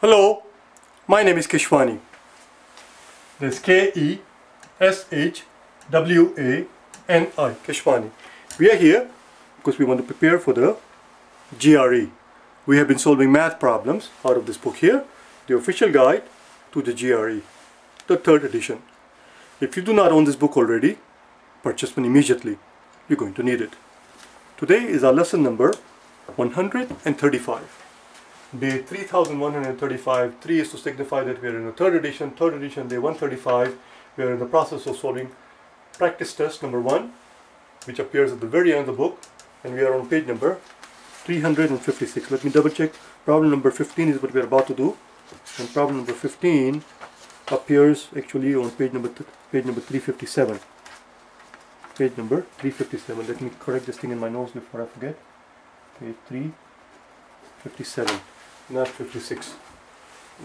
Hello, my name is Keshwani. There's K-E-S-H-W-A-N-I, Keshwani. We are here because we want to prepare for the GRE. We have been solving math problems out of this book here, the official guide to the GRE, the third edition. If you do not own this book already, purchase one immediately. You're going to need it. Today is our lesson number 135 day 3135 3 is to signify that we are in the third edition third edition day 135 we are in the process of solving practice test number one which appears at the very end of the book and we are on page number 356 let me double check. Problem number 15 is what we are about to do. And problem number 15 appears actually on page number page number 357 page number 357 let me correct this thing in my notes before I forget. Page 357 not 56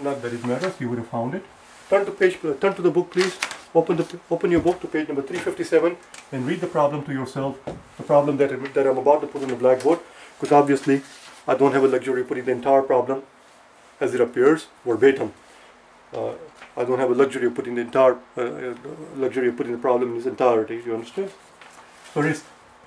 not that it matters you would have found it. Turn to page uh, turn to the book please. Open the open your book to page number 357 and read the problem to yourself. The problem that, that I'm about to put on the blackboard because obviously I don't have a luxury of putting the entire problem as it appears verbatim. Uh, I don't have a luxury of putting the entire uh, uh luxury of putting the problem in its entirety you understand? So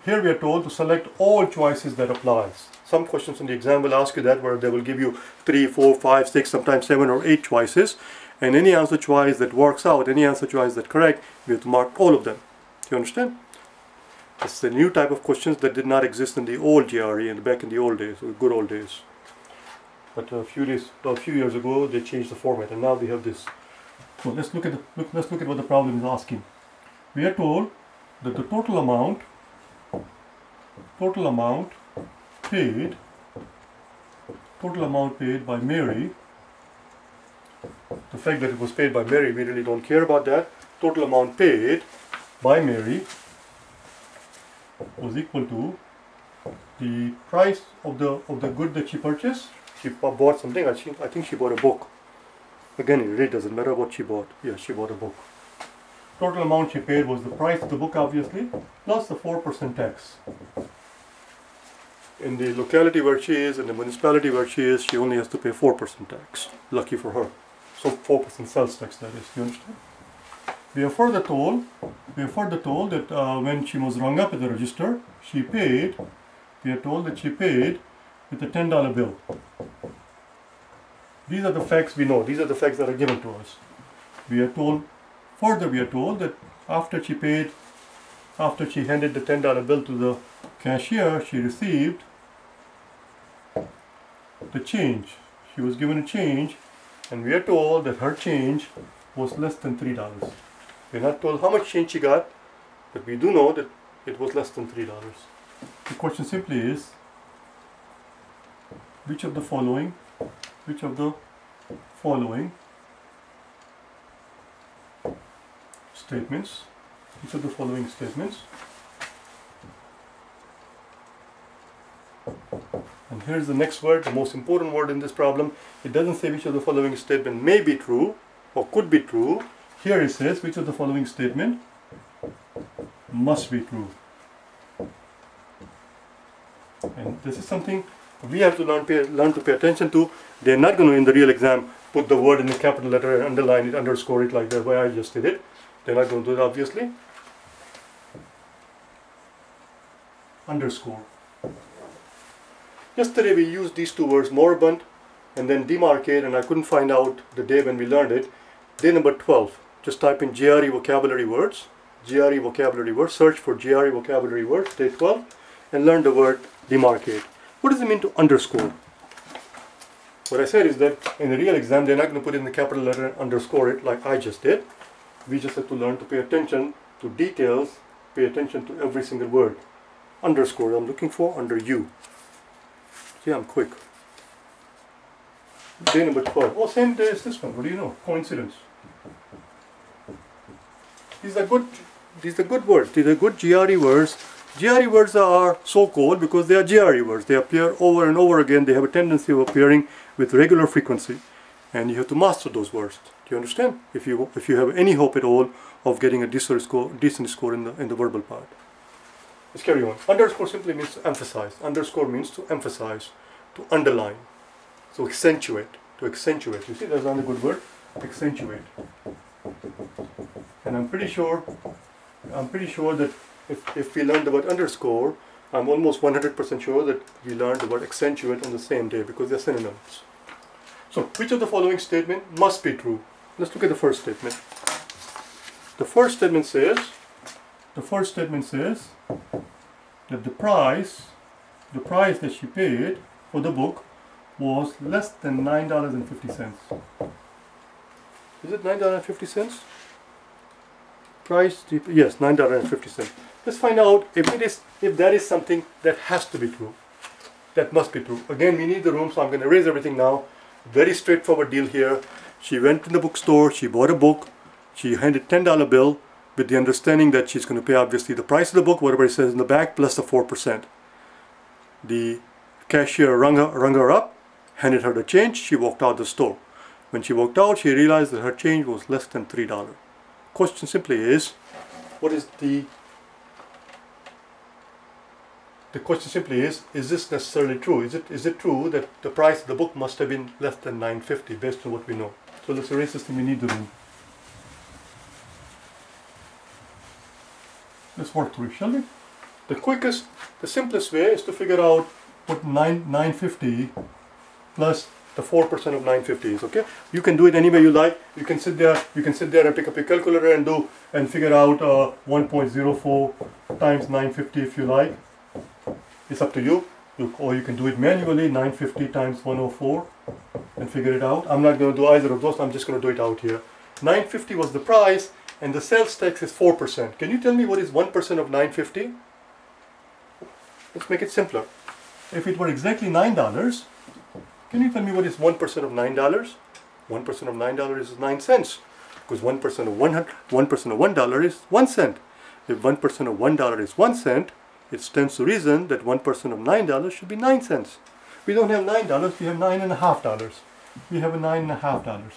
here we are told to select all choices that applies some questions in the exam will ask you that where they will give you three, four, five, six, sometimes seven or eight choices. And any answer choice that works out, any answer choice that correct, you have to mark all of them. Do you understand? It's a new type of questions that did not exist in the old GRE and back in the old days, or good old days. But a few days, a few years ago, they changed the format, and now we have this. So let's look at the, look, let's look at what the problem is asking. We are told that the total amount, total amount paid, total amount paid by Mary, the fact that it was paid by Mary, we really don't care about that. Total amount paid by Mary was equal to the price of the of the good that she purchased. She bought something. I think I think she bought a book. Again, it really doesn't matter what she bought. Yeah, she bought a book. Total amount she paid was the price of the book, obviously, plus the four percent tax in the locality where she is, in the municipality where she is, she only has to pay 4% tax. Lucky for her. So 4% sales tax that is, you understand? We are further told, we are further told that uh, when she was rung up at the register, she paid, we are told that she paid with a $10 bill. These are the facts we know, these are the facts that are given to us. We are told, further we are told that after she paid, after she handed the $10 bill to the cashier, she received the change. She was given a change and we are told that her change was less than $3. We're not told how much change she got, but we do know that it was less than $3. The question simply is, which of the following, which of the following statements, which of the following statements And here's the next word, the most important word in this problem. It doesn't say which of the following statement may be true or could be true. Here it says which of the following statement must be true. And this is something we have to learn, pay, learn to pay attention to. They're not going to, in the real exam, put the word in the capital letter and underline it, underscore it like the way I just did it. They're not going to do it, obviously. Underscore. Yesterday we used these two words, moribund and then demarcate, and I couldn't find out the day when we learned it. Day number 12, just type in GRE vocabulary words, GRE vocabulary words, search for GRE vocabulary words, day 12, and learn the word demarcate. What does it mean to underscore? What I said is that in the real exam, they're not going to put in the capital letter and underscore it like I just did. We just have to learn to pay attention to details, pay attention to every single word. Underscore, I'm looking for under U. See, I'm quick. Day number 12. Oh, same day as this one. What do you know? Coincidence. These are good. These are good words. These are good GRE words. GRE words are so called because they are GRE words. They appear over and over again. They have a tendency of appearing with regular frequency, and you have to master those words. Do you understand? If you if you have any hope at all of getting a decent score, decent score in the in the verbal part. Let's carry on. Underscore simply means to emphasize. Underscore means to emphasize, to underline, to accentuate. to accentuate. You see, that's another good word, accentuate. And I'm pretty sure, I'm pretty sure that if, if we learned about underscore, I'm almost 100% sure that we learned about accentuate on the same day because they're synonyms. So, which of the following statement must be true? Let's look at the first statement. The first statement says, the first statement says that the price, the price that she paid for the book was less than $9.50. Is it $9.50? Price, yes, $9.50. Let's find out if it is, if that is something that has to be true. That must be true. Again, we need the room, so I'm going to erase everything now. Very straightforward deal here. She went in the bookstore, she bought a book, she handed $10 bill with the understanding that she's going to pay obviously the price of the book, whatever it says in the back, plus the 4%. The cashier rung her, rung her up, handed her the change, she walked out the store. When she walked out, she realized that her change was less than $3. Question simply is, what is the the question simply is, is this necessarily true? Is it is it true that the price of the book must have been less than 950 based on what we know? So erase this thing we need to do. Let's work through shall we? The quickest, the simplest way is to figure out what 9, 950 plus the 4% of 950 is, okay? You can do it any way you like. You can sit there, you can sit there and pick up your calculator and do, and figure out uh, 1.04 times 950 if you like. It's up to you. you. Or you can do it manually, 950 times 104 and figure it out. I'm not going to do either of those, I'm just going to do it out here. 950 was the price and the sales tax is 4%. Can you tell me what is 1% of 950? Let's make it simpler. If it were exactly $9, can you tell me what is 1% of $9? 1% of $9 is 9 cents. Because 1% of 100, 1% of $1 is 1 cent. If 1% of $1 is 1 cent, it stands to reason that 1% of $9 should be 9 cents. We don't have $9, we have $9.5. We have a $9.5.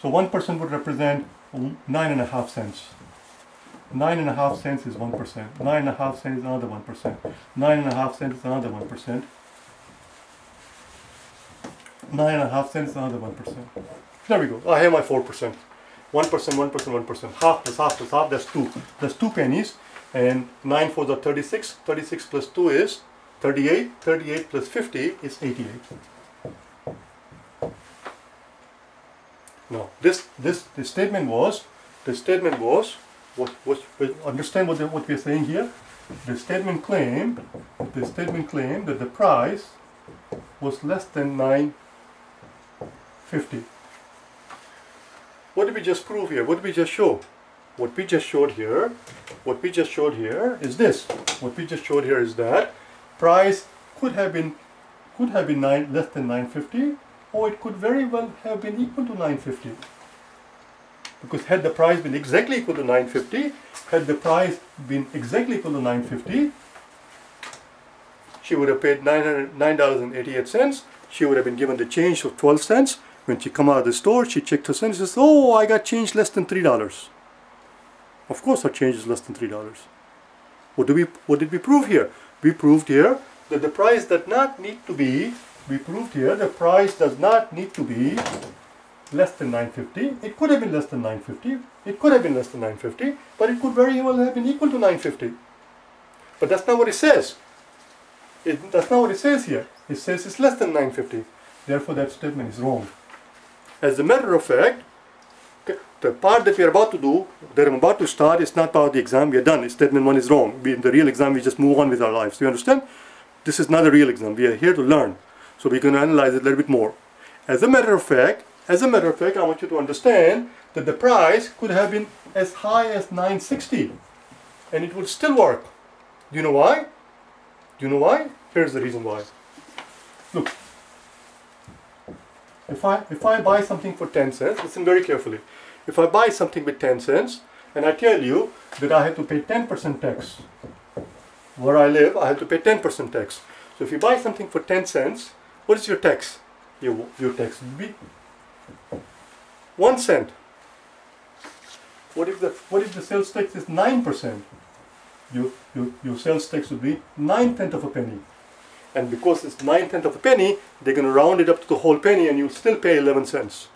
So 1% would represent nine and a half cents. Nine and a half cents is one percent. Nine and a half cents is another one percent. Nine and a half cents is another one percent. Nine and a half cents is another one percent. There we go. I have my four percent. One percent, one percent, one percent. Half plus half plus half. That's two. That's two pennies. And nine fours are thirty-six. Thirty-six plus two is thirty-eight. Thirty-eight plus fifty is eighty-eight. No, this this the statement was the statement was what what understand what the, what we are saying here. The statement claimed the statement claimed that the price was less than nine fifty. What did we just prove here? What did we just show? What we just showed here, what we just showed here is this. What we just showed here is that price could have been could have been nine less than 950 or it could very well have been equal to 950. Because had the price been exactly equal to 950, had the price been exactly equal to 950, she would have paid $9.88. She would have been given the change of 12 cents. When she come out of the store, she checked her cents and says, oh, I got change less than $3. Of course her change is less than $3. What, do we, what did we prove here? We proved here that the price does not need to be we proved here the price does not need to be less than 950. It could have been less than 950. It could have been less than 950, but it could very well have been equal to 950. But that's not what it says. It, that's not what it says here. It says it's less than 950. Therefore, that statement is wrong. As a matter of fact, the part that we are about to do, that I'm about to start, is not part of the exam. We are done. Statement one is wrong. We, in the real exam, we just move on with our lives. Do you understand? This is not a real exam. We are here to learn. So we're going to analyze it a little bit more. As a matter of fact, as a matter of fact, I want you to understand that the price could have been as high as 960 and it would still work. Do you know why? Do you know why? Here's the reason why. Look, if I, if I buy something for 10 cents, listen very carefully. If I buy something with 10 cents and I tell you that I have to pay 10% tax, where I live, I have to pay 10% tax. So if you buy something for 10 cents what is your tax? Your, your tax would be one cent. What if the what if the sales tax is nine percent? Your, your your sales tax would be nine tenth of a penny. And because it's nine tenth of a penny, they're going to round it up to the whole penny, and you'll still pay 11 cents.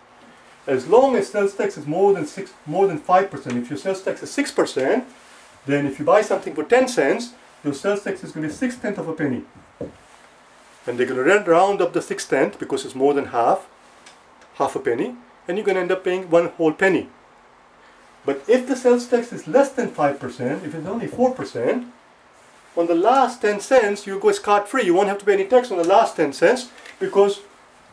As long as sales tax is more than six, more than five percent. If your sales tax is six percent, then if you buy something for 10 cents, your sales tax is going to be six tenth of a penny. And they're going to round up the six tenth because it's more than half, half a penny, and you're going to end up paying one whole penny. But if the sales tax is less than 5%, if it's only 4%, on the last 10 cents you go scot free. You won't have to pay any tax on the last 10 cents because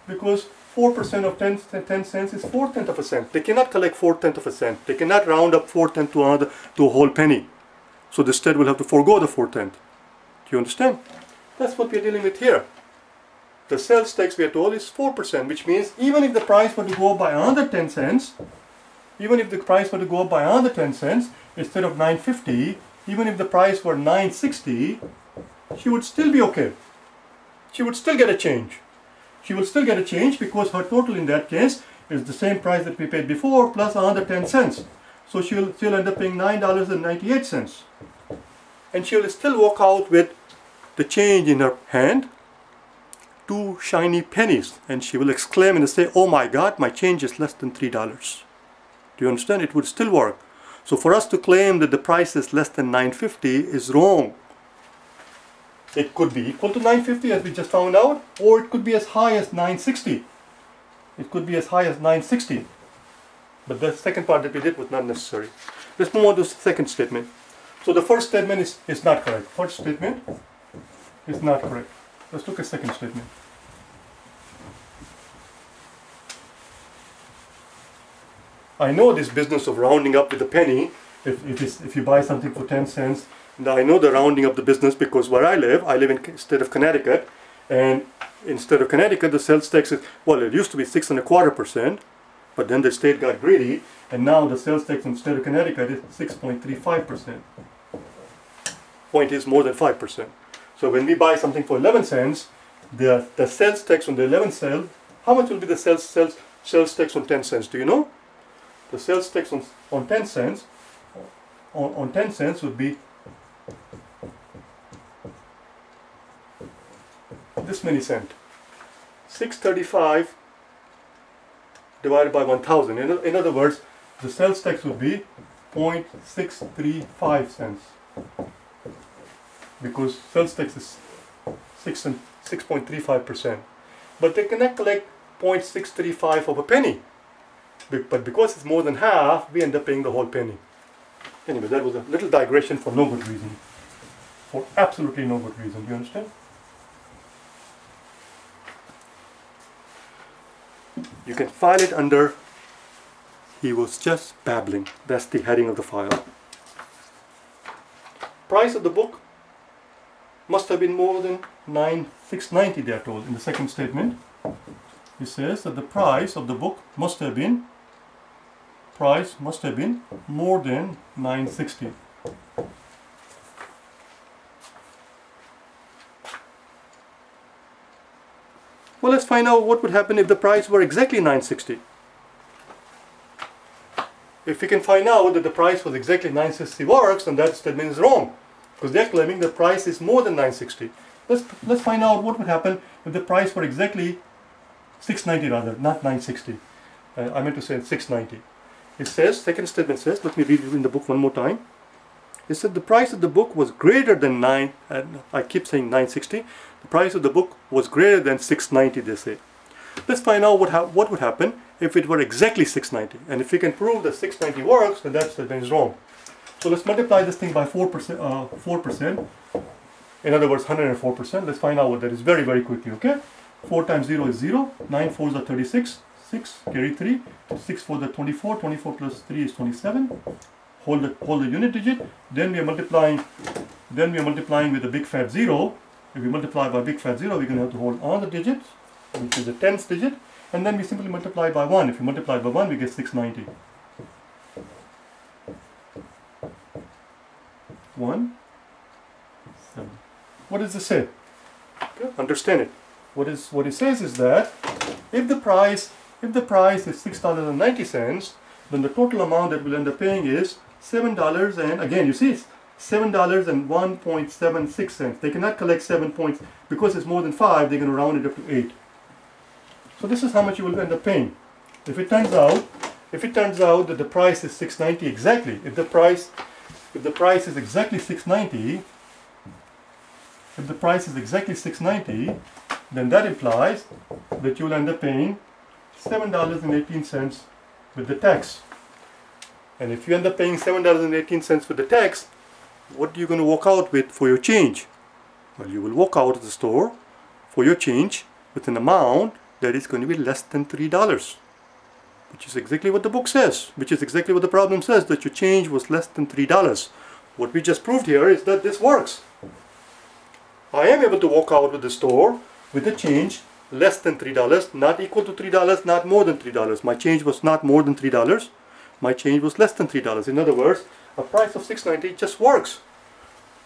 because 4% of 10, 10 cents is 4 tenth of a cent. They cannot collect 4 tenth of a cent. They cannot round up 4 tenth to another to a whole penny. So the state will have to forego the 4 tenth. Do you understand? That's what we're dealing with here. The sales tax we are told is 4%, which means even if the price were to go up by another 10 cents, even if the price were to go up by another 10 cents, instead of 950, even if the price were 960, she would still be okay. She would still get a change. She will still get a change because her total in that case is the same price that we paid before plus another 10 cents. So she'll, she'll end up paying $9.98. And she'll still walk out with the change in her hand, two shiny pennies. And she will exclaim and say, oh my God, my change is less than $3. Do you understand? It would still work. So for us to claim that the price is less than 950 is wrong. It could be equal to 950 as we just found out, or it could be as high as 960. It could be as high as 960. But the second part that we did was not necessary. Let's move on to the second statement. So the first statement is, is not correct. First statement is not correct. Let's look at second statement. I know this business of rounding up with a penny. If, if, if you buy something for 10 cents, I know the rounding of the business because where I live, I live in state of Connecticut, and instead of Connecticut, the sales tax is, well, it used to be six and a quarter percent, but then the state got greedy, and now the sales tax in the state of Connecticut is 6.35 percent. Point is more than 5 percent. So when we buy something for 11 cents, the, the sales tax on the 11 sales, how much will be the sales, sales, sales tax on 10 cents? Do you know? the sales tax on, on 10 cents on, on 10 cents would be this many cent 635 divided by 1000 in, in other words the sales tax would be 0.635 cents because sales tax is 6 and 6.35 percent but they cannot collect 0.635 of a penny but because it's more than half, we end up paying the whole penny. Anyway, that was a little digression for no good reason. For absolutely no good reason. You understand? You can file it under he was just babbling. That's the heading of the file. Price of the book must have been more than 9 690 they are told in the second statement. He says that the price of the book must have been price must have been more than 960. Well, let's find out what would happen if the price were exactly 960. If we can find out that the price was exactly 960 works, then that statement is wrong. Because they're claiming the price is more than 960. Let's, let's find out what would happen if the price were exactly 690 rather, not 960. Uh, I meant to say 690. It says, second statement says, let me read it in the book one more time. It said the price of the book was greater than 9, and I keep saying 960. The price of the book was greater than 690, they say. Let's find out what, what would happen if it were exactly 690. And if we can prove that 690 works, then that statement is wrong. So let's multiply this thing by 4%, uh, 4%. In other words, 104%. Let's find out what that is very, very quickly, okay? 4 times 0 is 0, 9 4s are 36, 6, carry 3, 6 for the 24, 24 plus 3 is 27, hold the, hold the unit digit, then we are multiplying, then we are multiplying with a big fat 0, if we multiply by big fat 0, we're going to have to hold another digit, which is a tens digit, and then we simply multiply by 1, if we multiply by 1, we get 690. 1, 7. What does this say? Okay, understand it. What is what it says is that if the price if the price is $6.90, then the total amount that we'll end up paying is $7 and again you see it's seven dollars and one point seven six cents. They cannot collect seven points because it's more than five. They're going to round it up to eight. So this is how much you will end up paying. If it turns out, if it turns out that the price is six ninety exactly, if the price, if the price is exactly six ninety, if the price is exactly six ninety, then that implies that you'll end up paying seven dollars and eighteen cents with the tax. And if you end up paying $7.18 for the tax, what are you going to walk out with for your change? Well, you will walk out of the store for your change with an amount that is going to be less than $3. Which is exactly what the book says, which is exactly what the problem says, that your change was less than $3. What we just proved here is that this works. I am able to walk out of the store with a change less than $3, not equal to $3, not more than $3. My change was not more than $3 my change was less than $3. In other words, a price of 690 just works.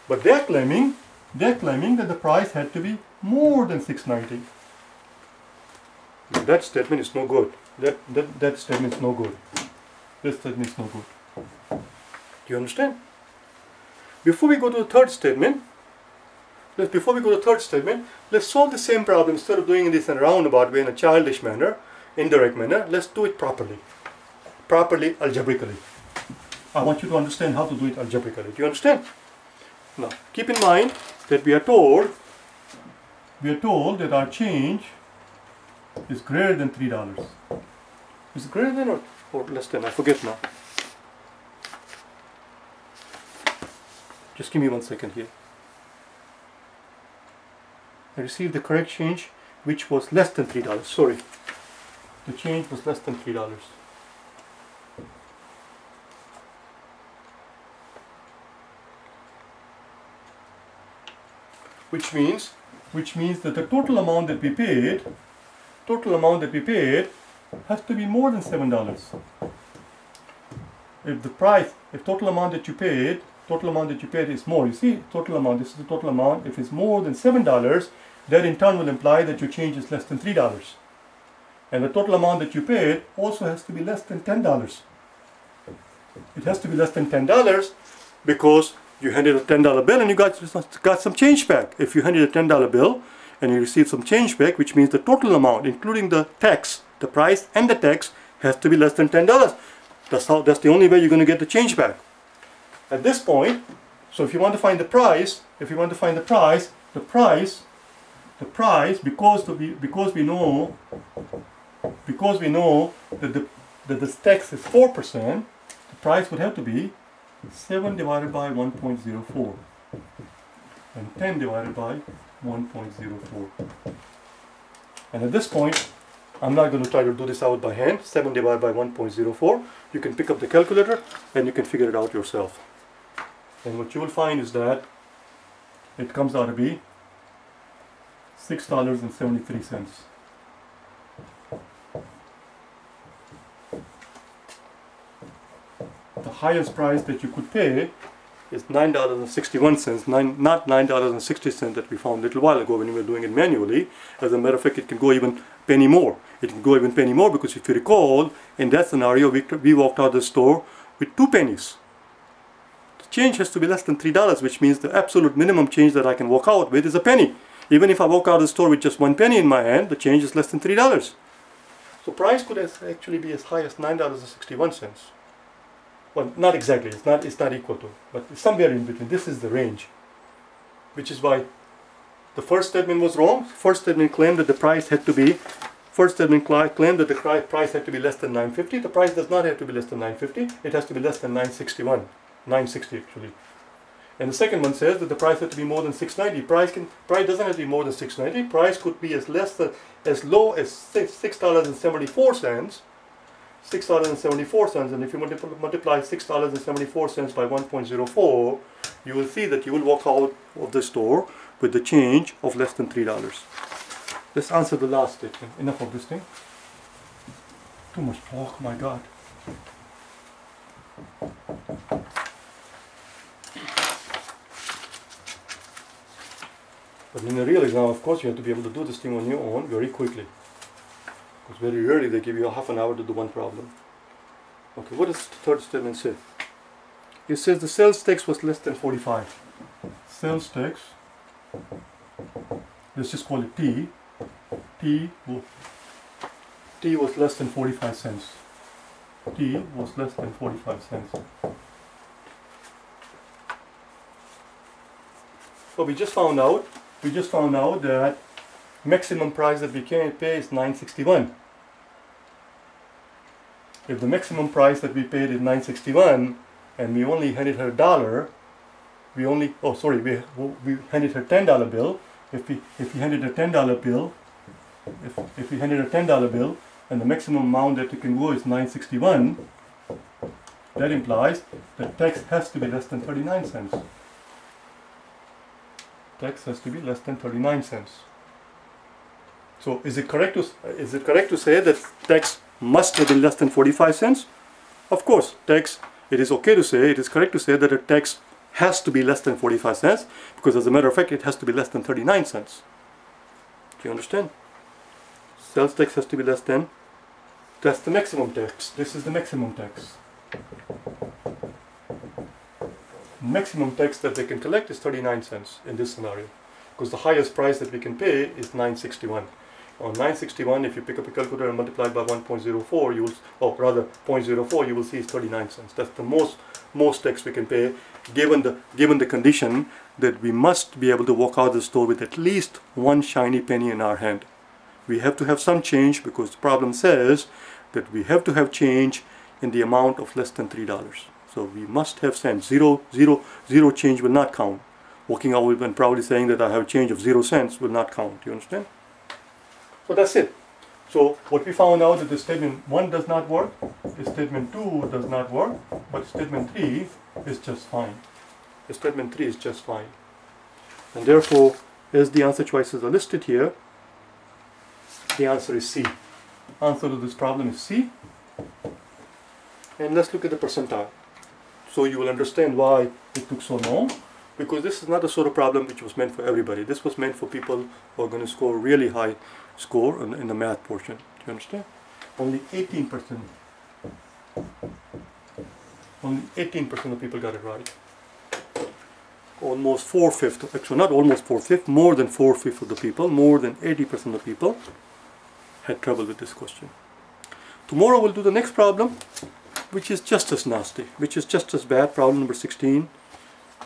But they're claiming, they're claiming that the price had to be more than 690. That statement is no good. That, that, that statement is no good. This statement is no good. Do you understand? Before we go to the third statement, let's, before we go to the third statement, let's solve the same problem instead of doing this in a roundabout way in a childish manner, indirect manner, let's do it properly properly algebraically. I want you to understand how to do it algebraically. Do you understand? Now, keep in mind that we are told we are told that our change is greater than three dollars. Is it greater than or, or less than? I forget now. Just give me one second here. I received the correct change which was less than three dollars. Sorry. The change was less than three dollars. Which means? Which means that the total amount that we paid total amount that we paid has to be more than seven dollars. If the price if total amount that you paid total amount that you paid is more you see total amount this is the total amount. If it's more than seven dollars that in turn will imply that your change is less than three dollars. And the total amount that you paid also has to be less than ten dollars. It has to be less than ten dollars because you handed a $10 bill and you got, got some change back. If you handed a $10 bill and you received some change back, which means the total amount, including the tax, the price and the tax, has to be less than $10. That's, how, that's the only way you're going to get the change back. At this point, so if you want to find the price, if you want to find the price, the price, the price, because, the, because we know, because we know that the, that the tax is 4%, the price would have to be 7 divided by 1.04 and 10 divided by 1.04 and at this point I'm not going to try to do this out by hand. 7 divided by 1.04 you can pick up the calculator and you can figure it out yourself. And what you will find is that it comes out to be $6.73 highest price that you could pay is $9.61, nine, not $9.60 that we found a little while ago when we were doing it manually. As a matter of fact, it can go even penny more. It can go even penny more because if you recall, in that scenario, we, we walked out of the store with two pennies. The change has to be less than $3, which means the absolute minimum change that I can walk out with is a penny. Even if I walk out of the store with just one penny in my hand, the change is less than $3. So price could actually be as high as $9.61 well not exactly. It's not it's not equal to but somewhere in between. This is the range which is why the first statement was wrong. First statement claimed that the price had to be first statement claimed that the price had to be less than 950 the price does not have to be less than 950 it has to be less than 961 960 actually. And the second one says that the price had to be more than 690 price can price doesn't have to be more than 690 price could be as less than as low as six dollars and 74 cents $6.74 and if you multiply $6.74 by 1.04 you will see that you will walk out of the store with the change of less than $3. Let's answer the last statement. Enough of this thing. Too much talk, my God. But in the real exam, of course, you have to be able to do this thing on your own very quickly. Because very rarely they give you half an hour to do one problem. Okay, what does the third statement say? it says the sales tax was less than 45. Sales tax, let's just call it T. T, T was less than 45 cents. T was less than 45 cents. So we just found out, we just found out that maximum price that we can pay is 961. If the maximum price that we paid is 961 and we only handed her a dollar, we only, oh sorry, we, we handed her $10 bill. If we, if we handed a $10 bill, if, if we handed a $10 bill and the maximum amount that you can go is 961, that implies that tax has to be less than 39 cents. Tax has to be less than 39 cents. So is it correct to is it correct to say that tax must have been less than 45 cents? Of course, tax it is okay to say, it is correct to say that a tax has to be less than 45 cents because as a matter of fact it has to be less than 39 cents. Do you understand? Sales tax has to be less than, that's the maximum tax. This is the maximum tax. Maximum tax that they can collect is 39 cents in this scenario because the highest price that we can pay is 961 on 961 if you pick up a calculator and multiply by 1.04 you will or rather 0.04 you will see it's 39 cents. That's the most most tax we can pay given the given the condition that we must be able to walk out of the store with at least one shiny penny in our hand. We have to have some change because the problem says that we have to have change in the amount of less than three dollars. So we must have cents. Zero zero zero change will not count. Walking out and proudly saying that I have change of zero cents will not count. You understand so that's it. So what we found out that the statement 1 does not work, the statement 2 does not work, but statement 3 is just fine. The statement 3 is just fine. And therefore, as the answer choices are listed here, the answer is C. Answer to this problem is C. And let's look at the percentile. So you will understand why it took so long because this is not a sort of problem which was meant for everybody. This was meant for people who are going to score really high score in, in the math portion. Do you understand? Only 18%. Only 18% of people got it right. Almost four-fifths, actually not almost four-fifths, more than four-fifths of the people, more than 80% of people had trouble with this question. Tomorrow we'll do the next problem, which is just as nasty, which is just as bad, problem number 16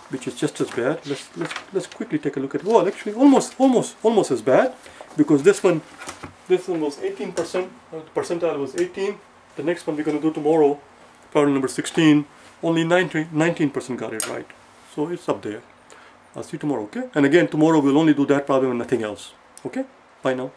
which is just as bad. Let's let's let's quickly take a look at well actually almost almost almost as bad because this one this one was 18 percent uh, percentile was 18 the next one we're going to do tomorrow problem number 16 only 19 percent got it right. So it's up there. I'll see you tomorrow okay? And again tomorrow we'll only do that problem and nothing else okay? Bye now